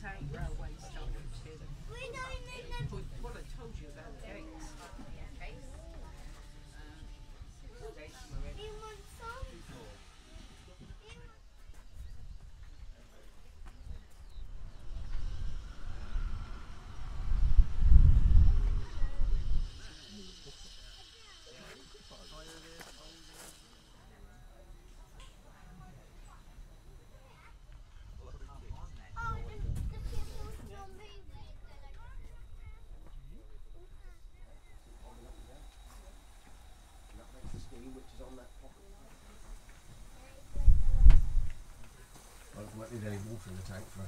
tank, bro. need any water in the tank for.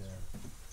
Yeah.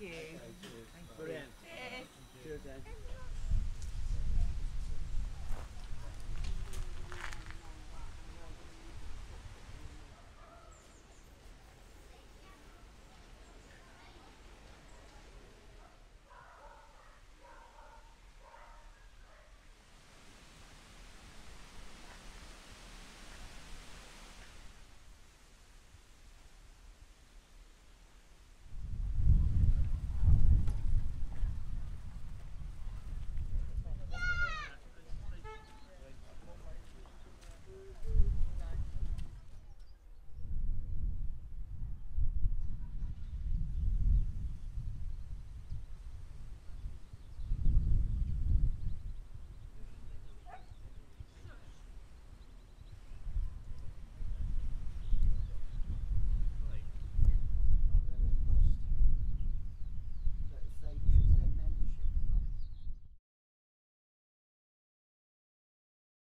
you. Thank you. Brilliant. Cheers. Cheers,